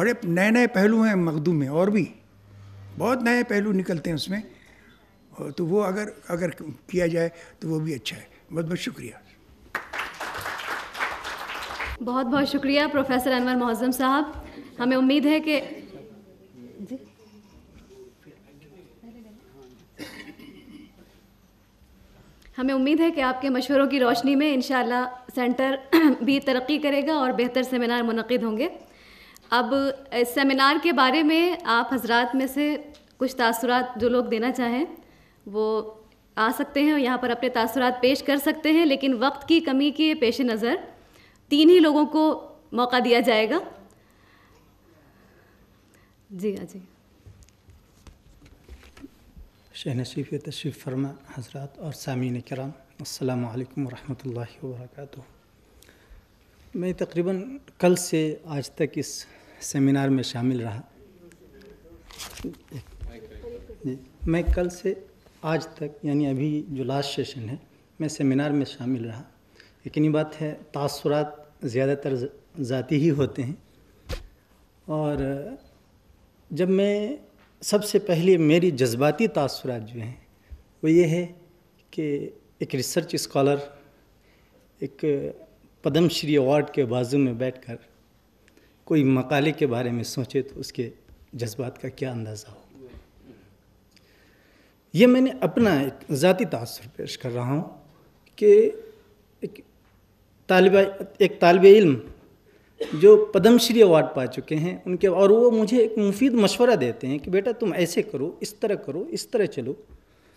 بڑے نئے نئے پہلو ہیں مخدوم میں، اور بھی بہت نئے پہلو نکلتے ہیں اس میں۔ تو وہ اگر اگر کیا جائے تو وہ بھی اچھا ہے۔ بہت بہت شکریہ۔ بہت بہت شکریہ پروفیسر انور معظم صاحب۔ ہمیں امید ہے کہ جی۔ ہمیں امید ہے کہ آپ کے مشوروں کی روشنی میں انشاءاللہ سینٹر بھی ترقی کرے گا اور بہتر سیمینار منعقد ہوں گے۔ اب اس سیمینار کے بارے میں آپ حضرات میں سے کچھ تاثرات جو لوگ دینا چاہیں، وہ آ سکتے ہیں اور یہاں پر اپنے تاثرات پیش کر سکتے ہیں، لیکن وقت کی کمی کے پیش نظر تین ہی لوگوں کو موقع دیا جائے گا۔ جی ہاں جی۔ شہ نصیف تشریف فرما، حضرات اور سامعین کرام، السلام علیکم ورحمۃ اللہ وبرکاتہ۔ میں تقریباً کل سے آج تک اس سیمینار میں شامل رہا۔ جی میں کل سے آج تک یعنی ابھی جو لاسٹ سیشن ہے، میں سیمینار میں شامل رہا۔ یقینی بات ہے، تاثرات زیادہ تر ذاتی ہی ہوتے ہیں۔ اور جب میں سب سے پہلے میری جذباتی تاثرات جو ہیں، وہ یہ ہے کہ ایک ریسرچ اسکالر ایک پدم شری ایوارڈ کے بازو میں بیٹھ کر کوئی مقالے کے بارے میں سوچے تو اس کے جذبات کا کیا اندازہ ہو یہ میں نے اپنا ایک ذاتی تاثر پیش کر رہا ہوں کہ ایک طالب ایک طالب علم جو پدم شری ایوارڈ پا چکے ہیں، ان کے اور وہ مجھے ایک مفید مشورہ دیتے ہیں کہ بیٹا تم ایسے کرو، اس طرح کرو، اس طرح چلو۔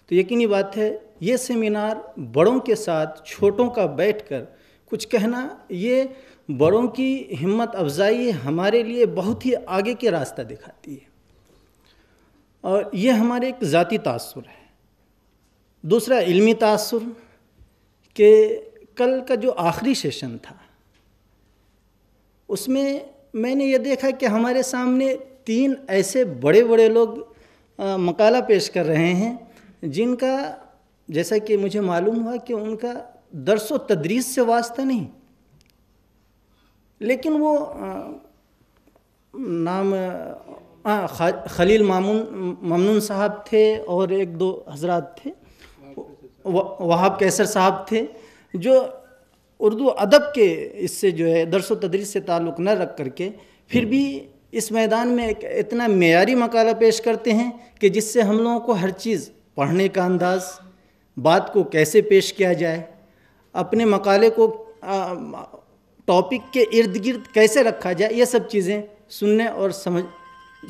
تو یقینی بات ہے، یہ سیمینار بڑوں کے ساتھ، چھوٹوں کا بیٹھ کر کچھ کہنا، یہ بڑوں کی ہمت افزائی ہمارے لیے بہت ہی آگے کے راستہ دکھاتی ہے۔ اور یہ ہمارے ایک ذاتی تاثر ہے۔ دوسرا علمی تاثر کہ کل کا جو آخری سیشن تھا، اس میں میں نے یہ دیکھا کہ ہمارے سامنے تین ایسے بڑے بڑے لوگ مقالہ پیش کر رہے ہیں، جن کا جیسا کہ مجھے معلوم ہوا کہ ان کا درس و تدریس سے واسطہ نہیں لیکن وہ نام خلیل مامون، ممنون صاحب تھے اور ایک دو حضرات تھے وہاب کیسر صاحب تھے، جو اردو ادب کے اس سے جو ہے درس و تدریس سے تعلق نہ رکھ کر کے پھر بھی اس میدان میں ایک اتنا معیاری مقالہ پیش کرتے ہیں کہ جس سے ہم لوگوں کو ہر چیز پڑھنے کا انداز، بات کو کیسے پیش کیا جائے، اپنے مقالے کو ٹاپک کے ارد گرد کیسے رکھا جائے، یہ سب چیزیں سننے اور سمجھ،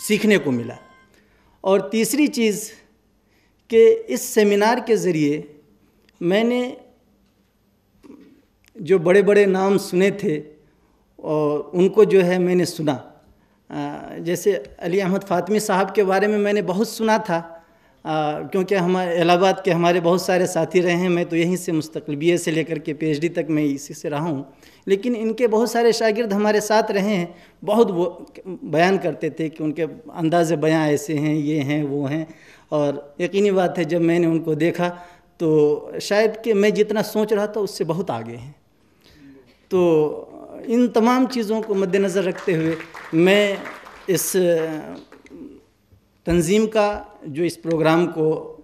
سیکھنے کو ملا۔ اور تیسری چیز کہ اس سیمینار کے ذریعے میں نے جو بڑے بڑے نام سنے تھے اور ان کو جو ہے میں نے سنا۔ جیسے علی احمد فاطمی صاحب کے بارے میں میں نے بہت سنا تھا۔ کیونکہ ہمارے الہ آباد کے ہمارے بہت سارے ساتھی رہے ہیں، میں تو یہیں سے مستقل بی اے سے لے کر کے پی ایچ ڈی تک میں اسی سے رہا ہوں۔ لیکن ان کے بہت سارے شاگرد ہمارے ساتھ رہے ہیں، بہت وہ بیان کرتے تھے کہ ان کے انداز بیاں ایسے ہیں، یہ ہیں، وہ ہیں۔ اور یقینی بات ہے، جب میں نے ان کو دیکھا تو شاید کہ میں جتنا سوچ رہا تھا، اس سے بہت آگے ہیں۔ تو ان تمام چیزوں کو مد نظر رکھتے ہوئے میں اس تنظیم کا جو اس پروگرام کو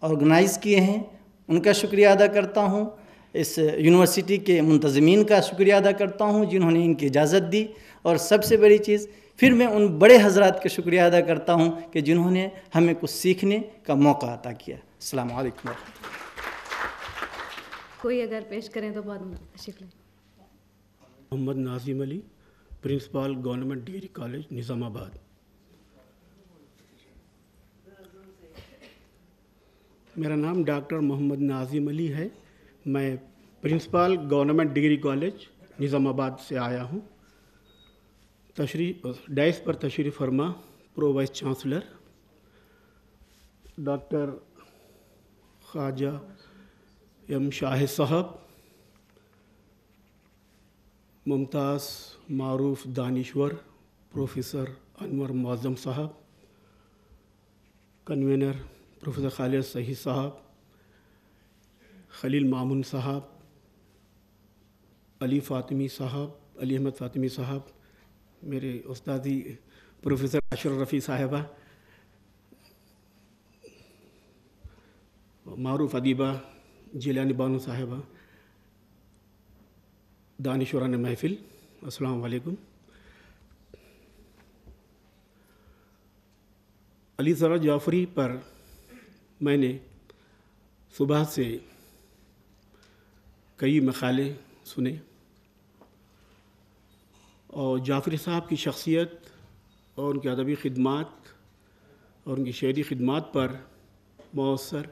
آرگنائز کیے ہیں ان کا شکریہ ادا کرتا ہوں۔ اس یونیورسٹی کے منتظمین کا شکریہ ادا کرتا ہوں جنہوں نے ان کی اجازت دی۔ اور سب سے بڑی چیز پھر میں ان بڑے حضرات کا شکریہ ادا کرتا ہوں کہ جنہوں نے ہمیں کچھ سیکھنے کا موقع عطا کیا۔ السلام علیکم کوئی اگر پیش کریں تو بہت شکریہ Muhammad Nazim Ali principal government degree college Nizamabad. میرا نام ڈاکٹر محمد ناظم علی ہے۔ میں پرنسپال گورنمنٹ ڈگری کالج نظام آباد سے آیا ہوں۔ تشریف ڈیس پر تشریف فرما، pro vice chancellor. Doctor Khwaja M Shah صاحب، ممتاز معروف دانشور، پروفیسر انور معظم صاحب، کنوینر پروفیسر خالد صحیح صاحب، خلیل مامن صاحب، علی فاطمی صاحب، علی احمد فاطمی صاحب، میرے استادی پروفیسر اشرف رفیع صاحبہ، معروف ادیبہ جیلانی بانو صاحبہ، دانشوران محفل، السلام علیکم۔ علی ذرا جعفری پر میں نے صبح سے کئی مقالے سنے اور جعفری صاحب کی شخصیت اور ان کی ادبی خدمات اور ان کی شعری خدمات پر مؤثر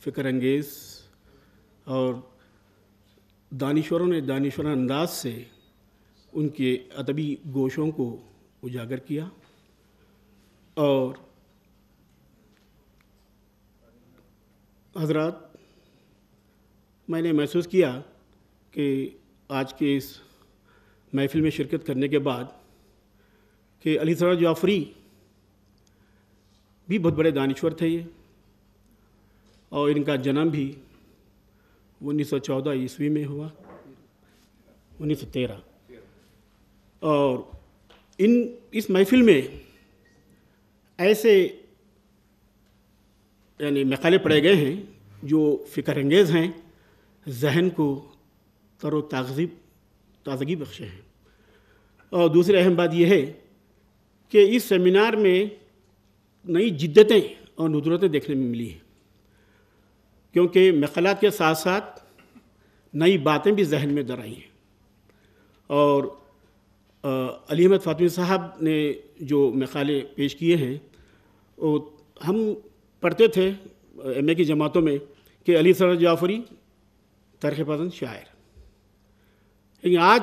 فکر انگیز اور دانشوروں نے دانشورہ انداز سے ان کے ادبی گوشوں کو اجاگر کیا اور حضرات، میں نے محسوس کیا کہ آج کے اس محفل میں شرکت کرنے کے بعد کہ علی سر جعفری بھی بہت بڑے دانشور تھے یہ، اور ان کا جنم بھی انیس سو چودہ عیسوی میں ہوا، انیس سو تیرہ۔ اور ان اس محفل میں ایسے یعنی مقالے پڑھے گئے ہیں، جو فکر انگیز ہیں، ذہن کو تر و تازگی تازگی بخشے ہیں۔ اور دوسری اہم بات یہ ہے کہ اس سیمینار میں نئی جدتیں اور ندرتیں دیکھنے میں ملی ہیں۔ کیونکہ مقالات کے ساتھ ساتھ نئی باتیں بھی ذہن میں در آئی ہیں۔ اور علی احمد فاطمی صاحب نے جو مقالے پیش کیے ہیں، وہ ہم پڑھتے تھے ایم اے کی جماعتوں میں کہ علی سر جعفری ترخ پسند شاعر۔ لیکن آج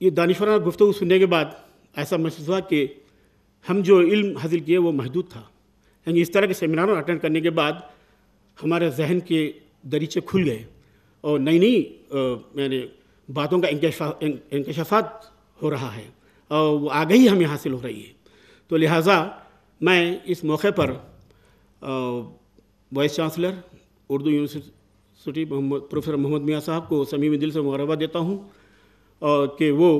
یہ دانشورانہ گفتگو سننے کے بعد ایسا محسوس ہوا کہ ہم جو علم حاصل کیے وہ محدود تھا۔ یعنی اس طرح کے سیمیناروں اٹینڈ کرنے کے بعد ہمارے ذہن کے دریچے کھل گئے اور نئی نئی یعنی باتوں کا انکشافات ہو رہا ہے اور وہ آگہی ہمیں حاصل ہو رہی ہے۔ تو لہٰذا میں اس موقع پر vice chancellor, Urdu university Muhammad, professor Muhammad Mian صاحب کو سمیمی دل سے مبارکباد دیتا ہوں اور کہ وہ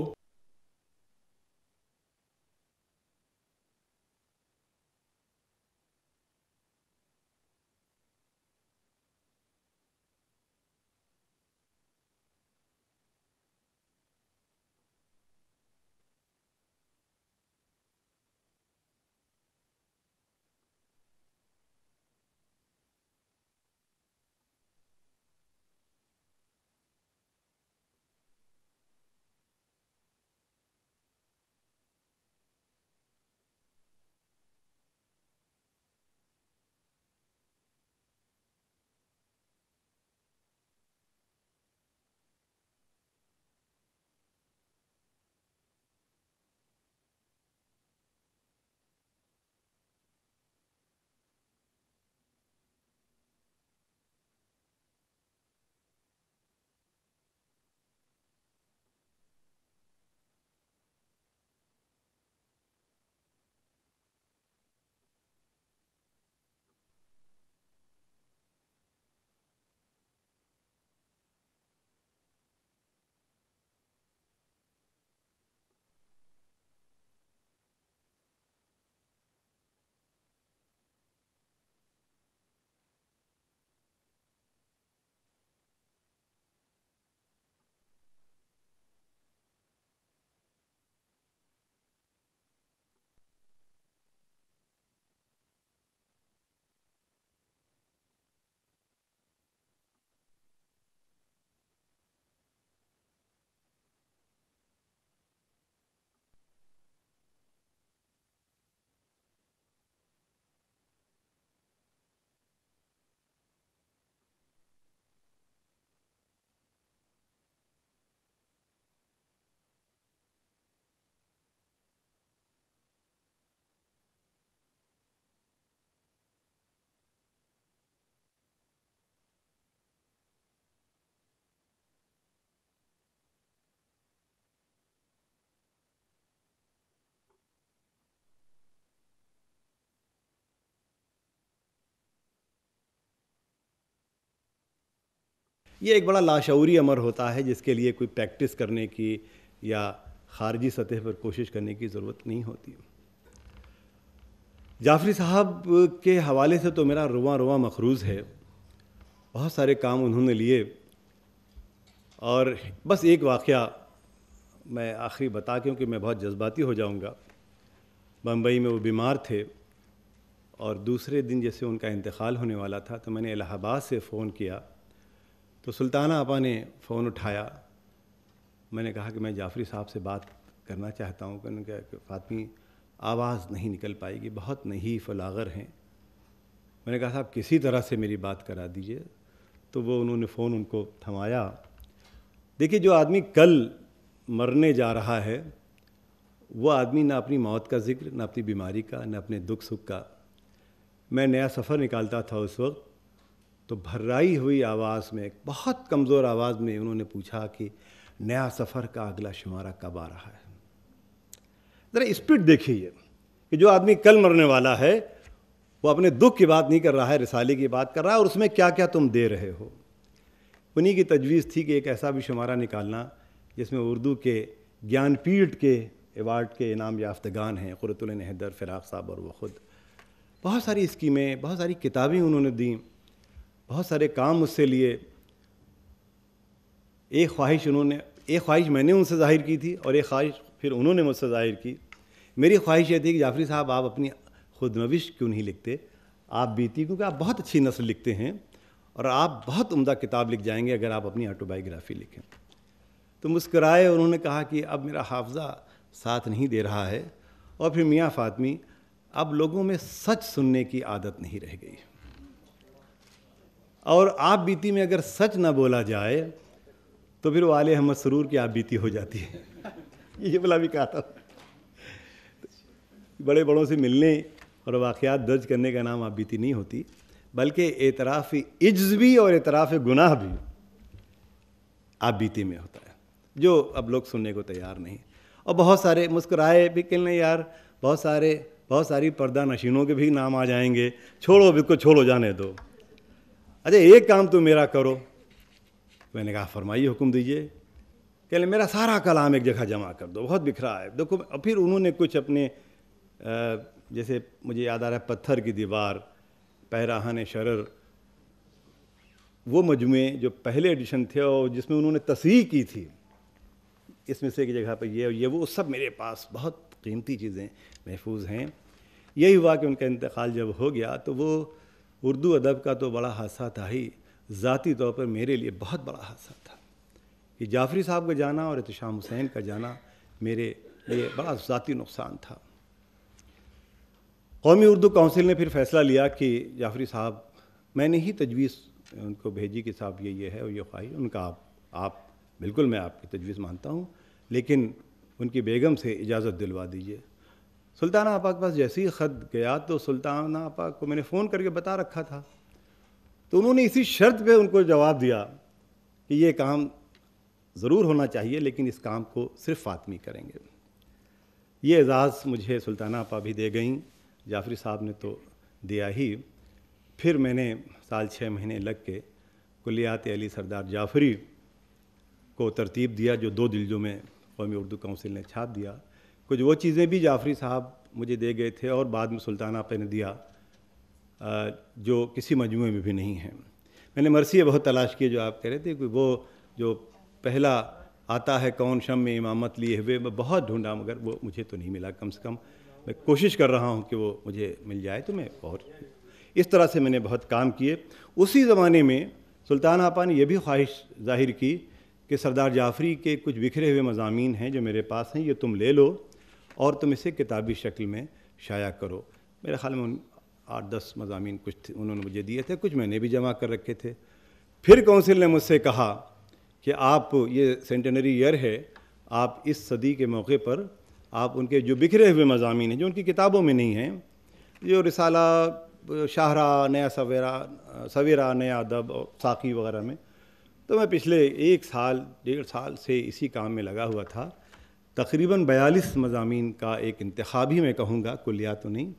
یہ ایک بڑا لاشعوری امر ہوتا ہے جس کے لیے کوئی پریکٹس کرنے کی یا خارجی سطح پر کوشش کرنے کی ضرورت نہیں ہوتی۔ جعفری صاحب کے حوالے سے تو میرا رواں رواں مخروض ہے۔ بہت سارے کام انہوں نے لیے۔ اور بس ایک واقعہ میں آخری بتا کیونکہ میں بہت جذباتی ہو جاؤں گا۔ بمبئی میں وہ بیمار تھے اور دوسرے دن جیسے ان کا انتقال ہونے والا تھا تو میں نے الہ آباد سے فون کیا۔ تو سلطانہ آپا نے فون اٹھایا۔ میں نے کہا کہ میں جعفری صاحب سے بات کرنا چاہتا ہوں۔ کہ کہا کہ فاطمی، آواز نہیں نکل پائے گی، بہت نہیں فلاغر ہیں۔ میں نے کہا صاحب، کسی طرح سے میری بات کرا دیجیے تو وہ انہوں نے فون ان کو تھمایا۔ دیکھیے، جو آدمی کل مرنے جا رہا ہے، وہ آدمی نہ اپنی موت کا ذکر، نہ اپنی بیماری کا، نہ اپنے دکھ سکھ کا۔ میں نیا سفر نکالتا تھا اس وقت۔ تو بھرائی ہوئی آواز میں ایک بہت کمزور آواز میں انہوں نے پوچھا کہ نیا سفر کا اگلا شمارہ کب آ رہا ہے؟ ذرا اسپیڈ دیکھیے کہ جو آدمی کل مرنے والا ہے، وہ اپنے دکھ کی بات نہیں کر رہا ہے رسالے کی بات کر رہا ہے، اور اس میں کیا کیا تم دے رہے ہو؟ انہیں کی تجویز تھی کہ ایک ایسا بھی شمارہ نکالنا جس میں اردو کے گیان پیٹھ کے ایوارڈ کے انعام یافتگان ہیں، قرۃ الحیدر فراق صاحب اور وہ خود۔ بہت ساری اسکیمیں، بہت ساری کتابیں انہوں نے دیں۔ بہت سارے کام مجھ سے لیے۔ ایک خواہش انہوں نے، ایک خواہش میں نے ان سے ظاہر کی تھی اور ایک خواہش پھر انہوں نے مجھ سے ظاہر کی۔ میری خواہش یہ تھی کہ جعفری صاحب، آپ اپنی خود نوش کیوں نہیں لکھتے؟ آپ بیتی کیونکہ آپ بہت اچھی نسل لکھتے ہیں اور آپ بہت عمدہ کتاب لکھ جائیں گے اگر آپ اپنی آٹو بایوگرافی لکھیں۔ تو مسکرائے اور انہوں نے کہا کہ اب میرا حافظہ ساتھ نہیں دے رہا ہے۔ اور پھر میاں فاطمی، اب لوگوں میں سچ سننے کی عادت نہیں رہ گئی۔ اور آپ بیتی میں اگر سچ نہ بولا جائے تو پھر وہ آل احمد سرور کی آپ بیتی ہو جاتی ہے۔ یہ بلا بھی کہا تھا۔ بڑے بڑوں سے ملنے اور واقعات درج کرنے کا نام آپ بیتی نہیں ہوتی، بلکہ اعتراف عجز بھی اور اعتراف گناہ بھی آپ بیتی میں ہوتا ہے، جو اب لوگ سننے کو تیار نہیں۔ اور بہت سارے مسکرائے بھی کل یار، بہت سارے، بہت ساری پردہ نشینوں کے بھی نام آ جائیں گے، چھوڑو، بالکل چھوڑو، جانے دو۔ اچھا ایک کام تو میرا کرو۔ میں نے کہا، فرمائیے، حکم دیجیے کہ میرا سارا کلام ایک جگہ جمع کر دو۔ بہت بکھرا ہے۔ دیکھو، پھر انہوں نے کچھ اپنے جیسے مجھے یاد آ رہا ہے، پتھر کی دیوار، پیراہن شرر، وہ مجموعے جو پہلے ایڈیشن تھے اور جس میں انہوں نے تصحیح کی تھی۔ اس میں سے ایک جگہ پہ یہ اور یہ، وہ سب میرے پاس بہت قیمتی چیزیں محفوظ ہیں۔ یہی ہوا کہ ان کا انتقال جب ہو گیا تو وہ اردو ادب کا تو بڑا حادثہ تھا ہی۔ ذاتی طور پر میرے لیے بہت بڑا حادثہ تھا۔ کہ جعفری صاحب کا جانا اور احتشام حسین کا جانا میرے لیے بڑا ذاتی نقصان تھا۔ قومی اردو کونسل نے پھر فیصلہ لیا کہ جعفری صاحب، میں نے ہی تجویز ان کو بھیجی کہ صاحب، یہ یہ ہے اور یہ خواہش، ان کا آپ آپ، بالکل میں آپ کی تجویز مانتا ہوں، لیکن ان کی بیگم سے اجازت دلوا دیجیے سلطانہ آپا کے پاس جیسے ہی خط گیا تو سلطانہ آپا کو میں نے فون کر کے بتا رکھا تھا۔ تو انہوں نے اسی شرط پہ ان کو جواب دیا کہ یہ کام ضرور ہونا چاہیے، لیکن اس کام کو صرف فاطمی کریں گے۔ یہ اعزاز مجھے سلطانہ آپا بھی دے گئیں۔ جعفری صاحب نے تو دیا ہی۔ پھر میں نے سال چھ مہینے لگ کے کلیات علی سردار جعفری کو ترتیب دیا، جو دو دلجوں میں قومی اردو کونسل نے چھاپ دیا۔ کچھ وہ چیزیں بھی جعفری صاحب مجھے دے گئے تھے اور بعد میں سلطانہ پہ نے دیا جو کسی مجموعے میں بھی نہیں ہیں۔ میں نے مرثیہ بہت تلاش کیے جو آپ کہہ رہے تھے کہ وہ جو پہلا آتا ہے کون شم میں امامت لیے ہوئے، میں بہت ڈھونڈا، مگر وہ مجھے تو نہیں ملا کم سے کم۔ میں کوشش کر رہا ہوں کہ وہ مجھے مل جائے تو میں اور اس طرح سے میں نے بہت کام کیے۔ اسی زمانے میں سلطان آپا نے یہ بھی خواہش ظاہر کی کہ سردار جعفری کے کچھ بکھرے ہوئے مضامین ہیں جو میرے پاس ہیں، یہ تم لے لو۔ اور تم اسے کتابی شکل میں شائع کرو۔ میرے خیال میں ان آٹھ دس مضامین کچھ انہوں نے مجھے دیے تھے، کچھ میں نے بھی جمع کر رکھے تھے۔ پھر کونسل نے مجھ سے کہا کہ آپ، یہ سینٹنری ایئر ہے، آپ اس صدی کے موقع پر آپ ان کے جو بکھرے ہوئے مضامین ہیں، جو ان کی کتابوں میں نہیں ہیں، جو رسالہ، شاہراہ، نیا سویرا سویرا، نیا ادب اور ساقی وغیرہ میں۔ تو میں پچھلے ایک سال، ڈیڑھ سال سے اسی کام میں لگا ہوا تھا۔ تقریباً بیالیس مضامین کا ایک انتخاب ہی میں کہوں گا کلیات تو نہیں،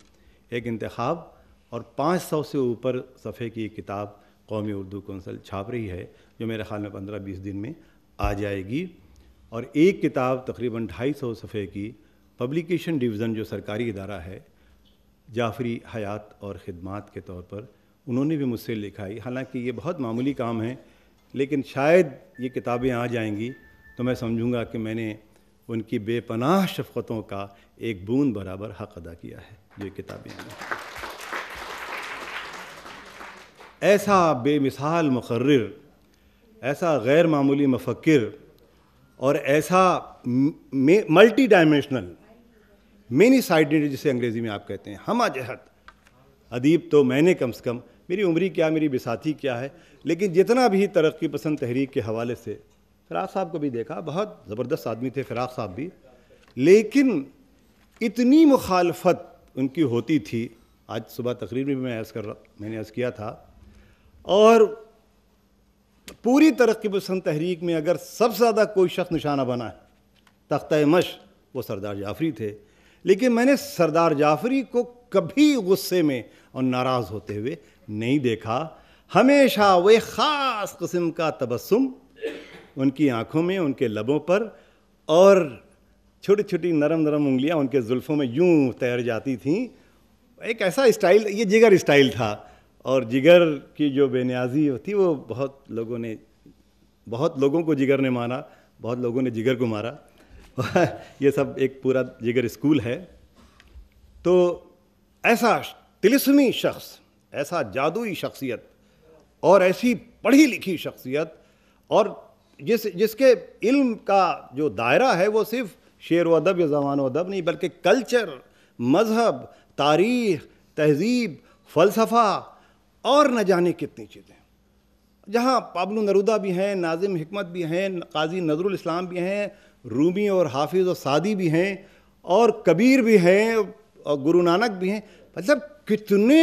ایک انتخاب اور پانچ سو سے اوپر صفحے کی کتاب قومی اردو کونسل چھاپ رہی ہے، جو میرے خیال میں پندرہ بیس دن میں آ جائے گی۔ اور ایک کتاب تقریباً ڈھائی سو صفحے کی پبلیکیشن ڈویژن جو سرکاری ادارہ ہے، جعفری حیات اور خدمات کے طور پر انہوں نے بھی مجھ سے لکھائی۔ حالانکہ یہ بہت معمولی کام ہے، لیکن شاید یہ کتابیں آ جائیں گی تو میں سمجھوں گا کہ میں نے ان کی بے پناہ شفقتوں کا ایک بوند برابر حق ادا کیا ہے۔ جو یہ کتابیں ہیں۔ ایسا بے مثال مقرر، ایسا غیر معمولی مفکر اور ایسا ملٹی ڈائمینشنل مینی سائڈڈ جسے انگریزی میں آپ کہتے ہیں۔ ہمہ جہت، ادیب تو میں نے کم سے کم، میری عمری کیا، میری بساتی کیا ہے؟ لیکن جتنا بھی ترقی پسند تحریک کے حوالے سے فراق صاحب کو بھی دیکھا، بہت زبردست آدمی تھے فراق صاحب بھی۔ لیکن اتنی مخالفت ان کی ہوتی تھی۔ آج صبح تقریر میں بھی میں عرض کر رہا، میں نے عرض کیا تھا۔ اور پوری ترقی پسند تحریک میں اگر سب سے زیادہ کوئی شخص نشانہ بنا ہے، تختہ مش وہ سردار جعفری تھے۔ لیکن میں نے سردار جعفری کو کبھی غصے میں اور ناراض ہوتے ہوئے نہیں دیکھا۔ ہمیشہ وہ خاص قسم کا تبسم ان کی آنکھوں میں، ان کے لبوں پر اور چھوٹی چھوٹی نرم نرم انگلیاں ان کے زلفوں میں یوں تیر جاتی تھیں۔ ایک ایسا اسٹائل، یہ جگر اسٹائل تھا۔ اور جگر کی جو بے نیازی تھی وہ بہت لوگوں نے، بہت لوگوں کو جگر نے مانا، بہت لوگوں نے جگر کو مارا۔ یہ سب ایک پورا جگر اسکول ہے۔ تو ایسا تلسمی شخص، ایسا جادوئی شخصیت اور ایسی پڑھی لکھی شخصیت اور جس جس کے علم کا جو دائرہ ہے وہ صرف شعر و ادب یا زبان و ادب نہیں، بلکہ کلچر، مذہب، تاریخ، تہذیب، فلسفہ اور نہ جانے کتنی چیزیں جہاں پابل نرودہ بھی ہیں، ناظم حکمت بھی ہیں، قاضی نظر الاسلام بھی ہیں، رومی اور حافظ و سعدی بھی ہیں اور کبیر بھی ہیں اور گرو نانک بھی ہیں مطلب کتنے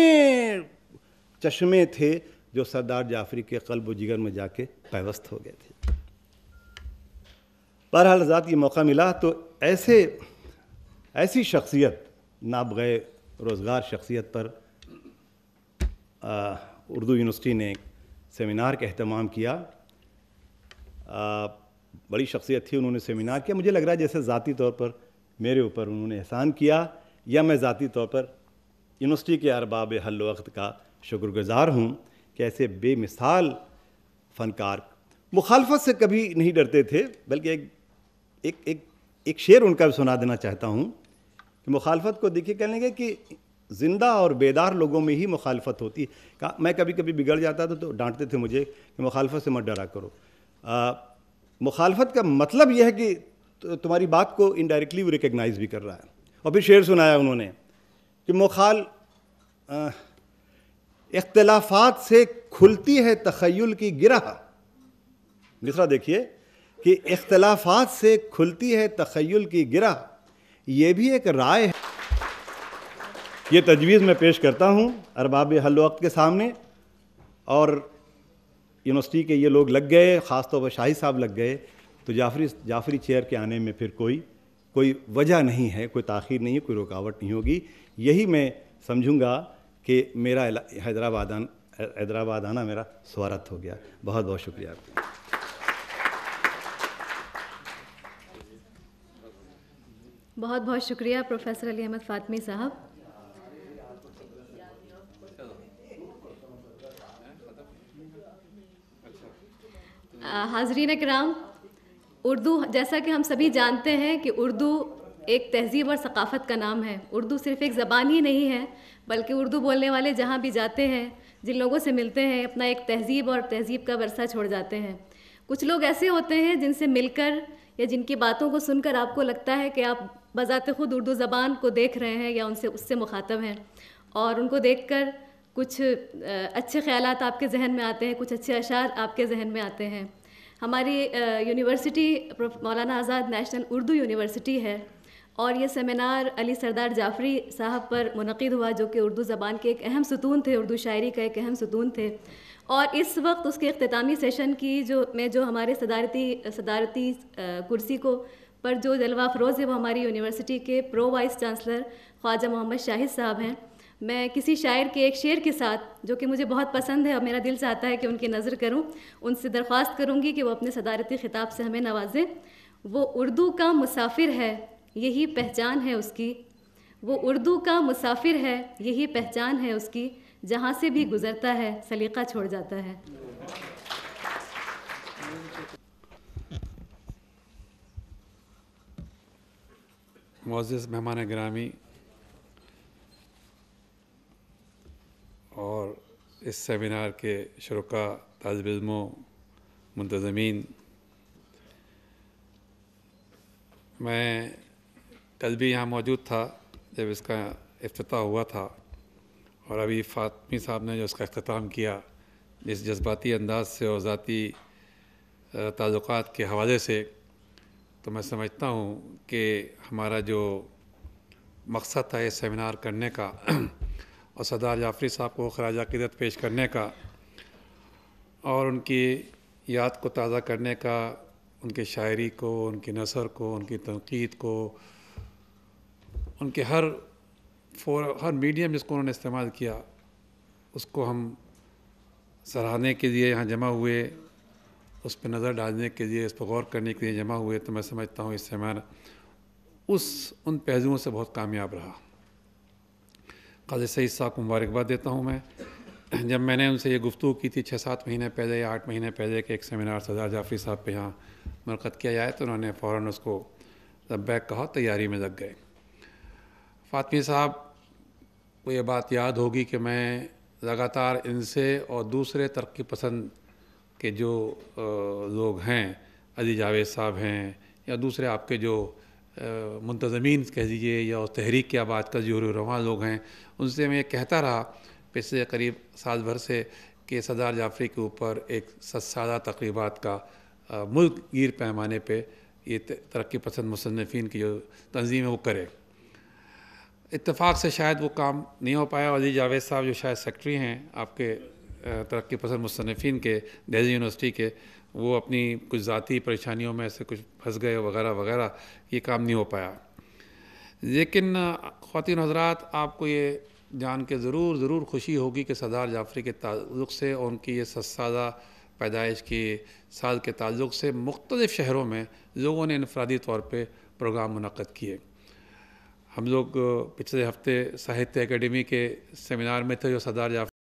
چشمے تھے جو سردار جعفری کے قلب و جگر میں جا کے پیوست ہو گئے تھے۔ بہرحال حضرات یہ موقع ملا تو ایسے، ایسی شخصیت نابغے روزگار شخصیت پر اردو یونیورسٹی نے سیمینار کا اہتمام کیا۔ بڑی شخصیت تھی، انہوں نے سیمینار کیا۔ مجھے لگ رہا ہے جیسے ذاتی طور پر میرے اوپر انہوں نے احسان کیا، یا میں ذاتی طور پر یونیورسٹی کے ارباب حل وقت کا شکر گزار ہوں کہ ایسے بے مثال فنکار مخالفت سے کبھی نہیں ڈرتے تھے، بلکہ ایک ایک ایک ایک شعر ان کا بھی سنا دینا چاہتا ہوں کہ مخالفت کو دیکھیے، کہنے گے کہ زندہ اور بیدار لوگوں میں ہی مخالفت ہوتی ہے۔ میں کبھی کبھی بگڑ جاتا تھا تو ڈانٹتے تھے مجھے کہ مخالفت سے مت ڈرا کرو۔ مخالفت کا مطلب یہ ہے کہ تمہاری بات کو انڈائریکٹلی وہ ریکگنائز بھی کر رہا ہے۔ اور پھر شعر سنایا انہوں نے کہ مخال اختلافات سے کھلتی ہے تخیل کی گرہ۔ دوسرا دیکھیے کہ اختلافات سے کھلتی ہے تخیل کی گرہ، یہ بھی ایک رائے ہے۔ یہ تجویز میں پیش کرتا ہوں ارباب حل وقت کے سامنے۔ اور یونیورسٹی کے یہ لوگ لگ گئے، خاص طور پر شاہی صاحب لگ گئے۔ تو جعفری جعفری چیئر کے آنے میں پھر کوئی کوئی وجہ نہیں ہے، کوئی تاخیر نہیں ہے، کوئی رکاوٹ نہیں ہوگی۔ یہی میں سمجھوں گا کہ میرا حیدرآباد حیدرآباد آنا میرا سوارت ہو گیا۔ بہت بہت شکریہ۔ آپ کا بہت بہت شکریہ پروفیسر علی احمد فاطمی صاحب۔ حاضرین کرام اردو جیسا کہ ہم سبھی جانتے ہیں کہ اردو ایک تہذیب اور ثقافت کا نام ہے۔ اردو صرف ایک زبان ہی نہیں ہے، بلکہ اردو بولنے والے جہاں بھی جاتے ہیں، جن لوگوں سے ملتے ہیں، اپنا ایک تہذیب اور تہذیب کا ورثہ چھوڑ جاتے ہیں۔ کچھ لوگ ایسے ہوتے ہیں جن سے مل کر یا جن کی باتوں کو سن کر آپ کو لگتا ہے کہ آپ بذات خود اردو زبان کو دیکھ رہے ہیں یا ان سے اس سے مخاطب ہیں اور ان کو دیکھ کر کچھ اچھے خیالات آپ کے ذہن میں آتے ہیں، کچھ اچھے اشعار آپ کے ذہن میں آتے ہیں۔ ہماری university Maulana Azad national Urdu university ہے اور یہ سیمینار علی سردار جعفری صاحب پر منعقد ہوا جو کہ اردو زبان کے ایک اہم ستون تھے، اردو شاعری کا ایک اہم ستون تھے۔ اور اس وقت اس کے اختتامی سیشن کی جو، میں جو ہمارے صدارتی صدارتی کرسی کو پر جو جلوہ افروز ہے وہ ہماری یونیورسٹی کے پرو وائس چانسلر خواجہ محمد شاہد صاحب ہیں۔ میں کسی شاعر کے ایک شعر کے ساتھ جو کہ مجھے بہت پسند ہے اور میرا دل چاہتا ہے کہ ان کی نظر کروں، ان سے درخواست کروں گی کہ وہ اپنے صدارتی خطاب سے ہمیں نوازیں۔ وہ اردو کا مسافر ہے، یہی پہچان ہے اس کی۔ وہ اردو کا مسافر ہے، یہی پہچان ہے اس کی۔ جہاں سے بھی گزرتا ہے، سلیقہ چھوڑ جاتا ہے۔ معزز مہمان گرامی اور اس سیمینار کے شرکا طالب علموں، منتظمین، میں کل بھی یہاں موجود تھا جب اس کا افتتاح ہوا تھا اور ابھی فاطمی صاحب نے جو اس کا اختتام کیا جس جذباتی انداز سے اور ذاتی تعلقات کے حوالے سے تو میں سمجھتا ہوں کہ ہمارا جو مقصد تھا یہ سیمینار کرنے کا اور سردار جعفری صاحب کو خراج عقیدت پیش کرنے کا اور ان کی یاد کو تازہ کرنے کا، ان کی شاعری کو، ان کی نثر کو، ان کی تنقید کو، ان کے ہر فور، ہر میڈیم جس کو انہوں نے استعمال کیا، اس کو ہم سراہنے کے لیے یہاں جمع ہوئے۔ اس پہ نظر ڈالنے کے لیے، اس پہ غور کرنے کے لیے جمع ہوئے تو میں سمجھتا ہوں اس سے ہمارا اس ان پہلوؤں سے بہت کامیاب رہا۔ قاضی سعید صاحب کو مبارکباد دیتا ہوں میں۔ جب میں نے ان سے یہ گفتگو کی تھی چھ سات مہینے پہلے یا آٹھ مہینے پہلے کہ ایک سیمینار سردار جعفری صاحب پہ یہاں مرکت کیا جائے تو انہوں نے فوراً اس کو بیک کہا تیاری میں لگ گئے۔ فاطمی صاحب کو یہ بات یاد ہوگی کہ میں لگاتار ان سے اور دوسرے ترقی پسند کے جو لوگ ہیں، علی جاوید صاحب ہیں، یا دوسرے آپ کے جو منتظمین کہہ دیجیے یا اس تحریک کے اب آج کل جو رواں لوگ ہیں، ان سے میں یہ کہتا رہا پچھلے قریب سال بھر سے کہ صدار جعفری کے اوپر ایک ست سالہ تقریبات کا ملک گیر پیمانے پہ یہ ترقی پسند مصنفین کی جو تنظیم ہے وہ کرے۔ اتفاق سے شاید وہ کام نہیں ہو پایا، علی جاوید صاحب جو شاید سیکٹری ہیں، آپ کے ترقی پسند مصنفین کے، دہلی یونیورسٹی کے، وہ اپنی کچھ ذاتی پریشانیوں میں سے کچھ پھنس گئے، وغیرہ وغیرہ، یہ کام نہیں ہو پایا۔ لیکن خواتین حضرات، آپ کو یہ جان کے ضرور ضرور خوشی ہوگی کہ سردار جعفری کے تعلق سے، اور ان کی یہ سالہ پیدائش کی سال کے تعلق سے مختلف شہروں میں لوگوں نے انفرادی طور پہ پروگرام منعقد کیے۔ ہم لوگ پچھلے ہفتے ساہتیہ اکیڈمی کے سیمینار میں تھے، جو سردار جعفری